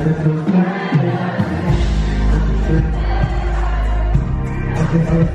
It's perfect, I'm perfect.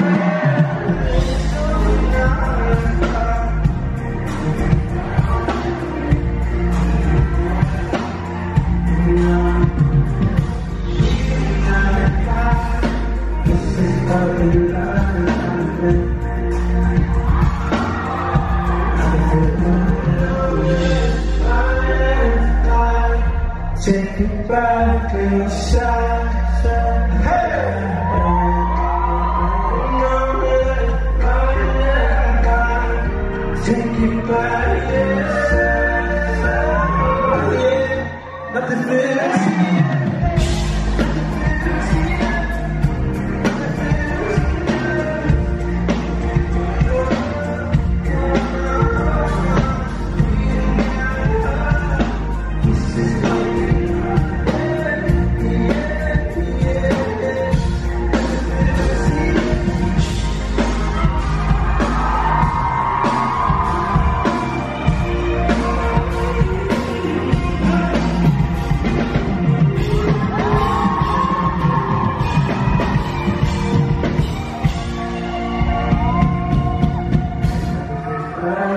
it back inside. Amen.